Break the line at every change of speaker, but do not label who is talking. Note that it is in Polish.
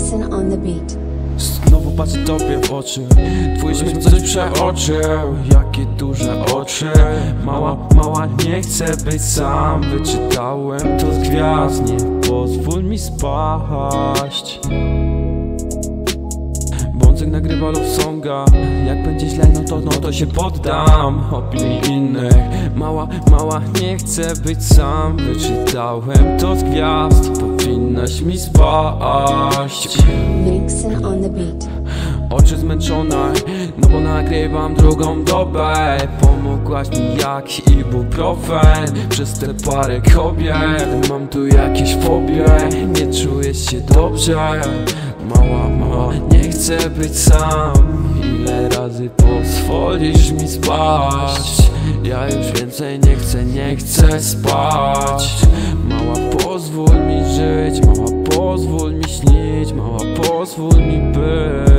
Nixon on the beat.
Znowu patrzę tobie w oczy. Twój śmiech coś przeoczył. Jakie duże oczy. Mała, mała, nie chcę być sam. Wyczytałem to z gwiazd. Nie pozwól mi spaść. Bączek nagrywa love songa. Jak będzie źle, no to, no to się poddam. Opinii innych. Mała, mała, nie chcę być sam. Wyczytałem to z gwiazd Mi spaść
Nixon on the beat.
Oczy zmęczone, no bo nagrywam drugą dobę. Pomogłaś mi jak ibuprofen Przez te parę kobiet Mam tu jakieś fobie. Nie czuję się dobrze. Mała, mała, nie chcę być sam. Ile razy pozwolisz mi spaść Ja już więcej nie chcę, nie chcę spać. Mała, pozwól mi pozwól mi śnić Mała, pozwól mi być